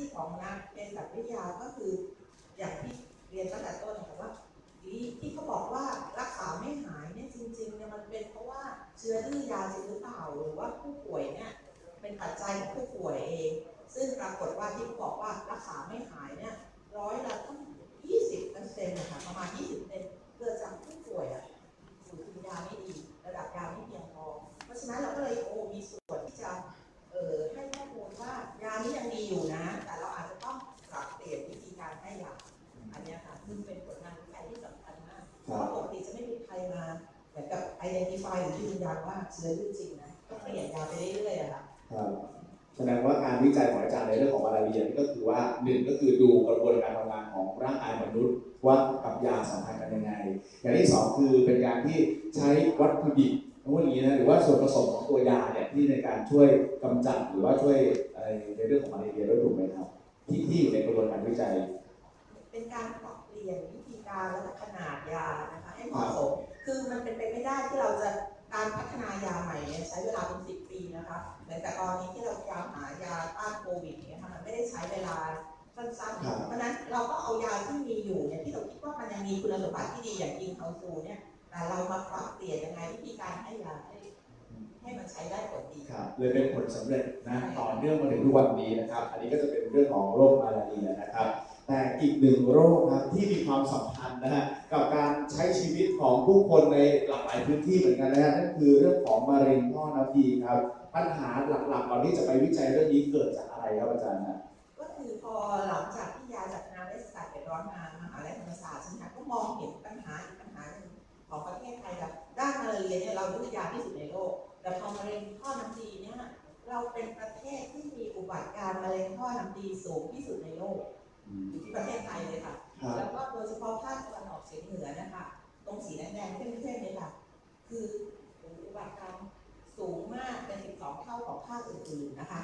ที่ของนักเภสัตวิทยาก็คืออย่างที่เรียนตั้งแต่ต้นนะคะว่าที่เขาบอกว่ารักษาไม่หายเนี่ยจริงๆเนี่ยมันเป็นเพราะว่าเชื้อดื้อยาจริงหรือเปล่าหรือว่าผู้ป่วยเนี่ยเป็นปัจจัยของผู้ป่วยเอง ซึ่งปรากฏว่าที่เขาบอกว่ารักษาไม่หาย ม่มีใครมาเหมือนกับ identify หรือยืนยันว่าเชื้อดื้อจริงนะก็เปลี่ยนยาไปเรื่อยๆอะค่ะครับแสดงว่าการวิจัยของอาจารย์ในเรื่องของมาลาเรียนี่ก็คือว่าหนึ่งก็คือดูกระบวนการทำงานของร่างกายมนุษย์ว่ากับยาสัมพันธ์กันยังไง อย่างที่สองคือเป็นการที่ใช้วัตถุดิบพวกนี้นะหรือว่าส่วนผสมของตัวยาเนี่ยที่ในการช่วยกำจัดหรือว่าช่วยอะไรในเรื่องของมาลาเรียด้วยถูกไหมครับ ที่ที่อยู่ในกระบวนการวิจัย เป็นการปรับเปลี่ยนวิธีการและขนาดยานะคะให้เหมาะสม คือมันเป็นไปไม่ได้ที่เราจะการพัฒนายาใหม่เนี่ยใช้เวลาเป็นสิบปีนะคะเหมือนกับตอนนี้ที่เราพยายามหายาต้านโควิดเนี่ยค่ะมันไม่ได้ใช้เวลาสั้นครับๆเพราะฉะนั้นเราก็เอายาที่มีอยู่เนี่ยที่เราคิดว่ามันยังมีคุณสมบัติที่ดีอย่างกินเขาซูเนี่ยแต่เรามาปรับเปลี่ยนยังไงวิธีการให้ยาให้ให้มันใช้ได้ผลดีครับเลยเป็นผลสำเร็จนะต่อเนื่องมาถึงทุกวันนี้นะครับ อันนี้ก็จะเป็นเรื่องของโรคมาลาเรียนะครับ แต่อีกหนึ่งโรคครับที่มีความสัมพันธ์นะฮะกับการใช้ชีวิตของผู้คนในหลากหลายพื้นที่เหมือนกันนะฮะนั่นคือเรื่องของมะเร็งท่อน้ำดีครับปัญหาหลักๆก่อนที่จะไปวิจัยเรื่องนี้เกิดจากอะไรครับอาจารย์นะก็คือพอหลังจากที่ยาจากนาเวชศาสตร์เดือดร้อนมามหาลัยธรรมศาสตร์ใช่ไหมก็มองเห็นปัญหาอีกปัญหาหนึ่งของประเทศไทยแบบด้านมาเรียเนี่ยเราดื้อยาที่สุดในโลก แต่พอมะเร็งท่อน้ำดีเนี่ยเราเป็นประเทศที่มีอุบัติการมะเร็งท่อน้ำดีสูงที่สุดในโลก อยู่ที่ประเทศไทยเลยค่ะ ครับแล้วก็โดยเฉพาะภาคตะวันออกเฉียงเหนือนะคะ ตรงสีแดงๆเข้มๆเนี่ยค่ะ คืออุบัติการสูงมากเป็น 12 เท่าของภาคอื่นๆนะคะ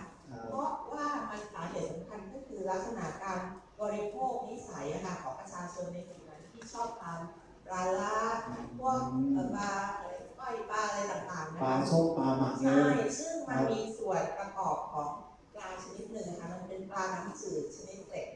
เพราะว่ามันสาเหตุสำคัญก็คือลักษณะการบริโภคนิสัยอะค่ะของประชาชนในกลุ่มนั้นที่ชอบทานปลาล่าพวกเอ่อปลาอะไรก้อยปลาอะไรต่างๆนะปลาคะ ส้มปลาหมักใช่เนี่ย ซึ่งมันมีส่วนประกอบของปลาชนิดหนึ่งนะคะมันเป็นปลาน้ำจืดชนิดเกล็ด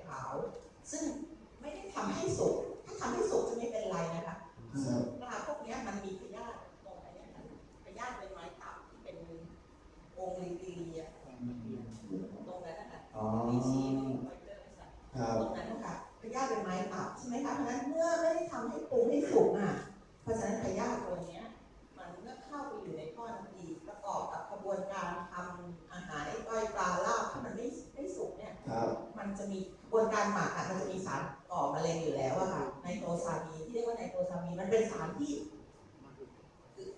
มีนมันเป็นสารที่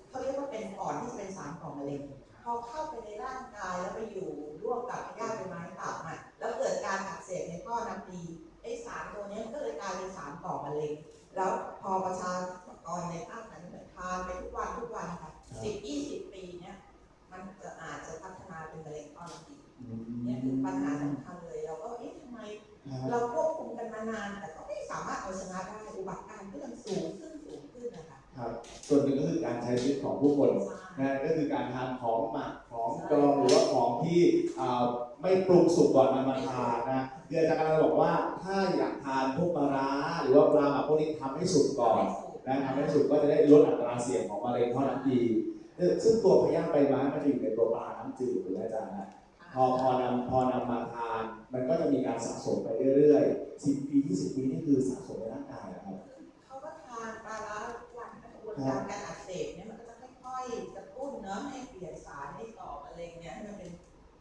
เขาเรียกว่าเป็นก่อนที่จะเป็นสารก่อมะเร็งพอเข้าไปในร่างกายแล้วไปอยู่ร่วมกับพยาธิใบไม้ตับอะแล้วเกิดการอักเสบในท่อน้ำดีไอ้สารตัวเนี้ยมันก็เลยกลายเป็นสารก่อมะเร็งแล้วพอประชากรในภาคนั้นเนี่ยทานไปทุกวันทุกวันค่ะสิบยี่สิบปีเนี่ยมันจะอาจจะพัฒนาเป็นมะเร็งท่อน้ำดีอืมเนี่ยคือปัญหาสำคัญ ส่วนหนึ่งก็คือการใช้ชีวิตของผู้คนนะก็คือการทานของหมักของดองหรือว่าของที่ไม่ปรุงสุกก่อนนำมาทานนะคืออาจารย์กำลังบอกว่าถ้าอยากทานพวกปลาร้าหรือว่าปลาหมักพวกนี้ทำให้สุกก่อนนะทำให้สุกก็จะได้ลดอัตราเสี่ยงของมะเร็งท่อน้ำดีซึ่งตัวพยาธิใบไม้มันจะอยู่ในตัวปลาน้ำจืดหรืออาจารย์นะพอพอนำพอนำมาทาน มันก็จะมีการสะสมไปเรื่อยๆ10ปี20ปีนี่คือสะสมในร่างกายครับ เขาก็ทานปลาร้าทุกวัน กระบวนการการอักเสบเนี่ยมันก็จะค่อยๆกระตุ้นเนาะให้เปลี่ยนสารให้ก่อมะเร็งเนี่ยให้มันเป็น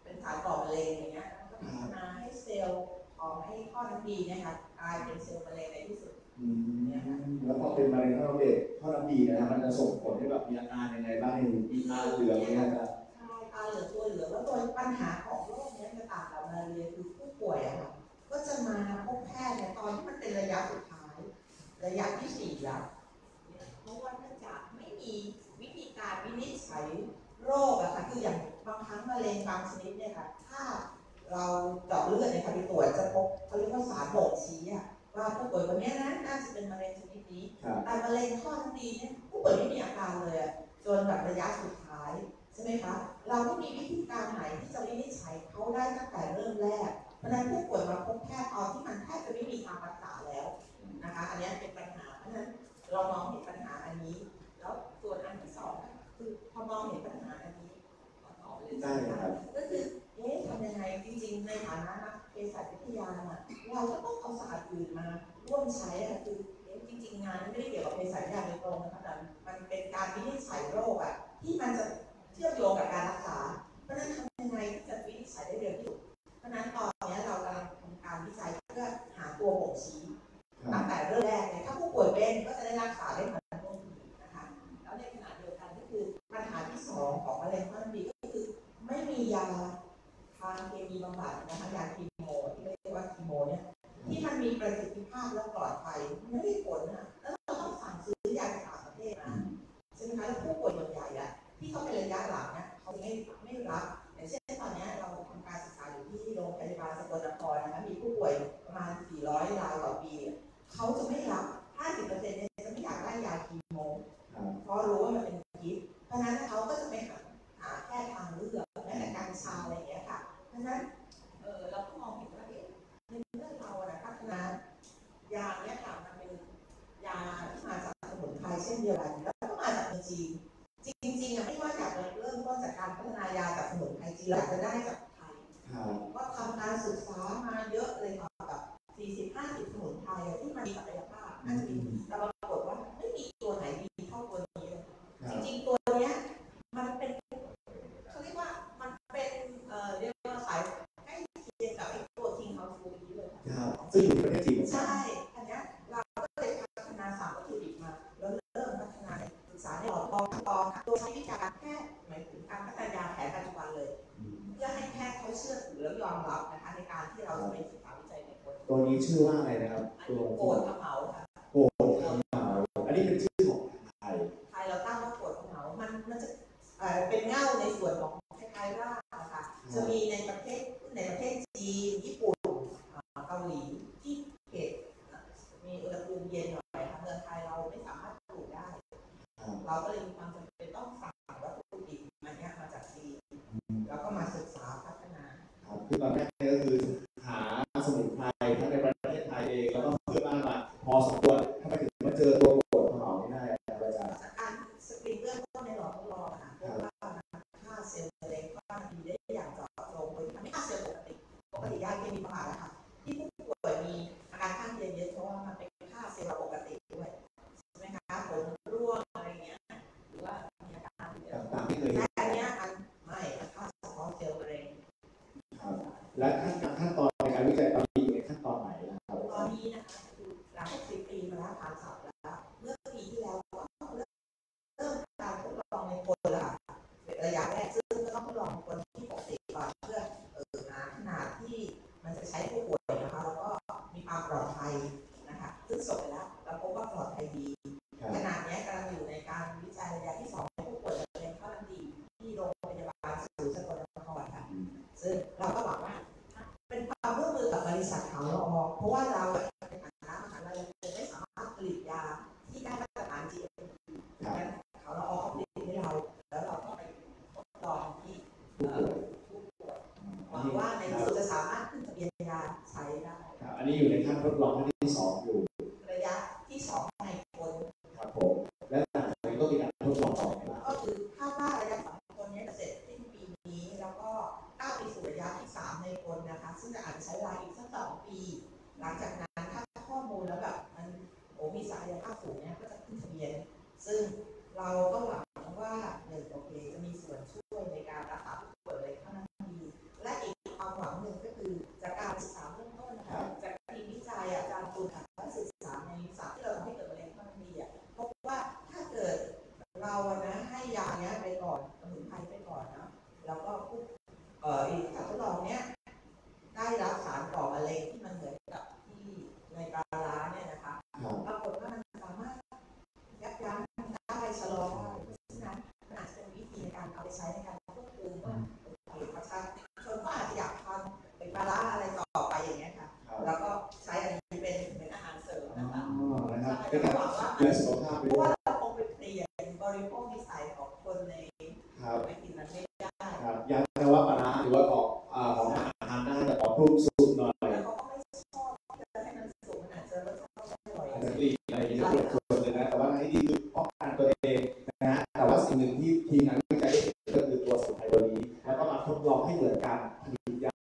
เป็นสารก่อมะเร็งอย่างเงี้ยแล้วก็พัฒนาให้เซลล์ของไอ้ข้อน้ำดีเนี่ยค่ะกลายเป็นเซลล์มะเร็งในที่สุดอืมแล้วพอเป็นมะเร็งท่อเด็กท่อน้ำดีนะครับมันจะส่งผลให้แบบมีอาการยังไงบ้างมีตาเหลืองเนี่ยนะใช่ตาเหลือกตัวเหลืองแล้วตัวปัญหาของโรคเนี้ยจะต่างกับมาลาเรียคือผู้ป่วยอะค่ะก็จะมาพบแพทย์เนี่ยตอนที่มันเป็นระยะสุดท้าย ระยะที่สี่แล้วเพ ราะว่าเนื่องจากไม่มีวิธีการวินิจฉัยโรคอะค่ะคืออย่างบางครั้งมะเร็งบางชนิดเนี่ยค่ะถ้าเราเจาะเลือดเนี่ยค่ะไปตรวจจะพบเขาเรียกว่าสารบ่งชี้อะว่าผู้ป่วยคนเนี้ยนะน่าจะเป็นมะเร็งชนิดนี้ครับแต่มะเร็งท่อน้ำดีเนี่ยผู้ป่วยไม่มีอาการเลยอะจนแบบระยะสุดท้ายใช่ไหมคะเราไม่มีวิธีการไหนที่จะวินิจฉัยเขาได้ตั้งแต่เริ่มแรกเพราะฉะนั้นผู้ป่วยมาพบแพทย์ตอนที่มันแทบจะไม่มีทางรักษาแล้วนะคะ อันนี้เป็นปัญหาเพราะฉะนั้นเรามองเห็นปัญหา อันนี้ แล้วส่วนอันที่สองคือพอมองเห็นปัญหาอันนี้ต่อเลยได้ครับ ก็คือเอ๊ะทำยังไงจริงๆ ในฐานะนักเภสัชวิทยาน่ะเราก็ต้องเอาศาสตร์อื่นมาร่วมใช้อะคือเอ๊ะจริง ๆ งานไม่ได้าคีโมที่เรียกว่าคีโมเนี่ยที่มันมีประสิทธิภาพและปลอดภัยไม่ได้ผลนะแล้วเราต้องสั่งซื้อยาจากต่างประเทศมาใช่ไหมคะแล้วผู้ป่วยส่วนใหญ่อะที่เขาเป็นระยะหลังเนี่ยเขาไม่ไม่รับอย่างเช่นตอนนี้เราทำการศึกษาอยู่ที่โรงพยาบาลสกลนครนะคะมีผู้ป่วยประมาณ 400 รายต่อปี เขาจะไม่รับ 50%เนี่ย จริงๆอะไม่ว่าอยากจะเริ่มต้นจากการพัฒนายาจากสมุนไพรจีนเราอยากจะได้จากไทยครับก็ทำการศึกษามาเยอะเลยค่ะแบบ40-50สมุนไพรอะที่มันมีศักยภาพน่าจะมีแต่ปรากฏว่าไม่มีตัวไหนดีเท่าตัวนี้เลยครัจบริงๆตัวเนี้ยมันเป็นเขาเรียกว่ามันเป็นเอ่อเรียกว่าสายใกล้เคียงกับไอ้ตัวทิงเฮาฟูนี้เลยครับซึ่งอยู่ในประเทศจีนเหมือนกันใช่ นตัวนี้ชื่อว่าอะไรนะครับอันตัวนี้โกดกระเหมาค่ะโกดขาวเหมาอันนี้เป็นชื่อของไทยไทยเราตั้งว่าโกดกระเหมามันมันจะเอ่อเป็นเง่าในส่วนของคล้ายๆรากนะคะจะมีในประเทศในประเทศจีนญี่ปุ่นอ่าเกาหลีที่เขตอะมีอุณหภูมิเย็นหน่อยค่ะเมืองไทยเราไม่สามารถปลูกได้ครับเราก็เลยมีความจำเป็นต้องสั่งวัตถุดิบมาเนี่ยมาจากจีนอืมแล้วก็มาศึกษาพัฒนาครับคือตอนแรก ขั้นการขั้นตอนในการวิจัยตอนนี้อยู่ในขั้นตอนไหนนะครับตอนนี้นะคะคือหลังจากสิบปีมาแล้วผ่านสับแล้วเมื่อปีที่แล้วก็เริ่มเริ่มการทดลองในคนและค่ะระยะแรกซึ่งก็ต้องทดลองคนที่ปกติก่อนเพื่อเออหาขนาดที่มันจะใช้ผู้ป่วยนะคะแล้วก็มีความปลอดภัยนะคะซึ่งส่งไปแล้วเราพบว่าปลอดภัยดีครับขนาดนี้กำลังอยู่ในการวิจัยระยะที่สองในผู้ป่วยมะเร็งข้อลำดีที่โรงพยาบาลศูนย์สกลนครค่ะอืมซึ่งเราก็หวังว่า อันนี้อยู่ในขั้นทดลองขั้นที่สองอยู่ ระยะที่สองในคนครับผมและหลังจากนี้ก็มีการทดลองต่อไปก็คือคาดว่าระยะสองคนนี้จะเสร็จสิ้นปีนี้ แล้วก็ก้าวไปสู่ระยะที่สามในคนนะคะ ซึ่งจะอาจจะใช้เวลาอีกสักสองปี หลังจากนั้นถ้าข้อมูลแล้วแบบมันโอ้มีศักยภาพสูงเนี่ยก็จะขึ้นทะเบียน ซึ่งเราก็หวัง มันไม่ได้ ครับยาทวปนะหรือว่าของอาของอาหารน้าจะออกทุ่มส